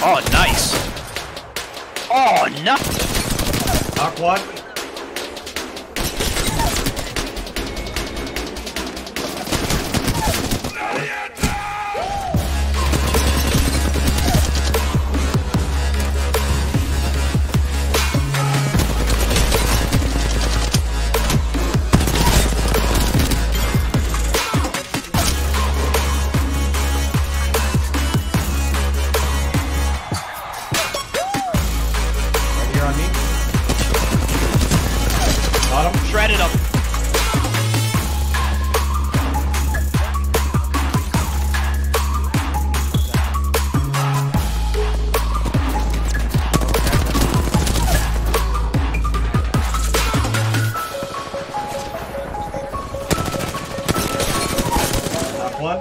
Oh, nice. Oh, no. Knock one. Got him. Shredded him. Knock one.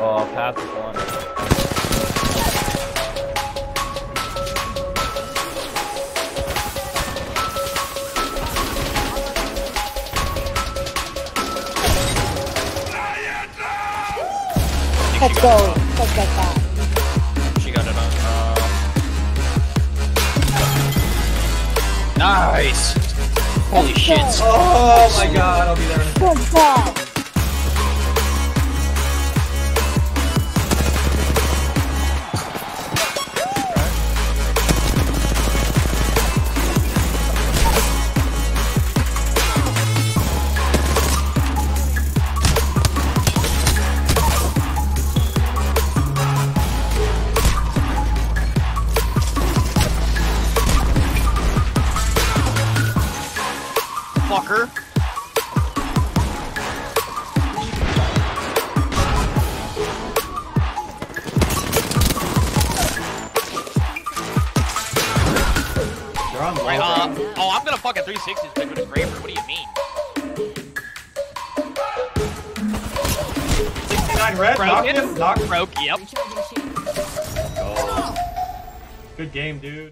Oh, path is one. Let's go. Let's get that. She got it on. Uh... Nice. Holy shit. Oh my god, I'll be there in a Good Fucker. They're on low. Right, uh, oh, I'm gonna fucking 360 this bitch with a Kraber. What do you mean? 69 red. Broke it. him. Knock. Broke, yep. Oh. Good game, dude.